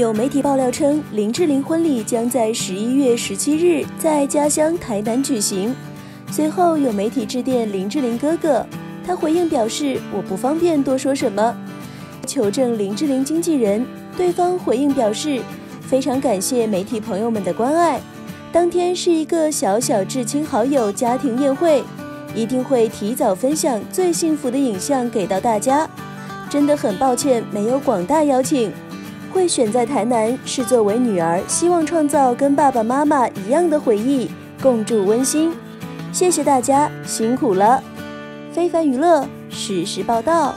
有媒体爆料称，林志玲婚礼将在十一月十七日在家乡台南举行。随后有媒体致电林志玲哥哥，他回应表示：“我不方便多说什么。”求证林志玲经纪人，对方回应表示：“非常感谢媒体朋友们的关爱。当天是一个小小至亲好友家庭宴会，一定会提早分享最幸福的影像给到大家。真的很抱歉没有广大邀请。”会选在台南，是作为女儿，希望创造跟爸爸妈妈一样的回忆，共筑温馨。谢谢大家，辛苦了。非凡娱乐实时报道。